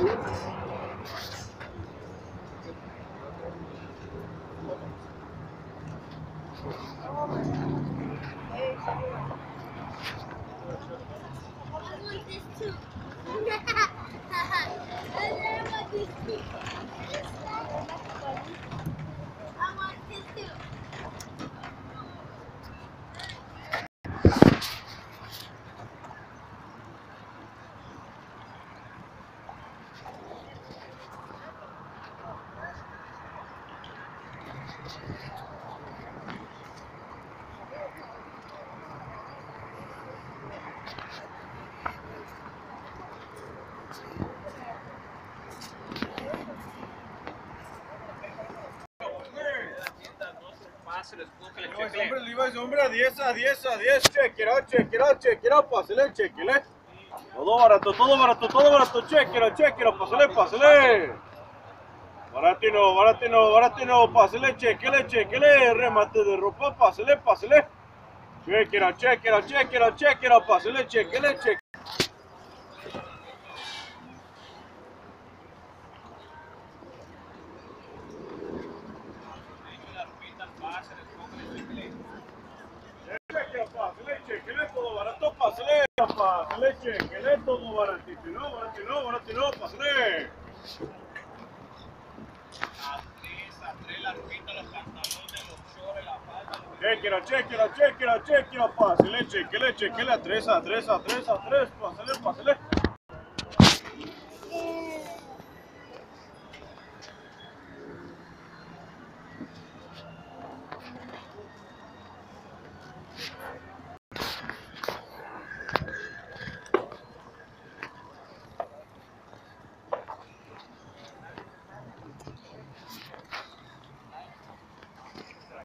I want this too. Hombre, Levi's, hombre, a 10, a 10, a 10, check it out, check it out, check it out, pásale, out. Todo barato, todo barato, todo barato, it out, pásale, pásale. Baratino, baratino, baratino, check it out, remate de ropa, it out, pásale, check it out, check Chequele barato, pásale, pásale, chequele todo baratito, no, baratino, baratino, pásale. Chequera, chequera, chequera, chequera, pásale, chequele, chequele, a tres, a tres, a tres, a tres, pásale, pásale.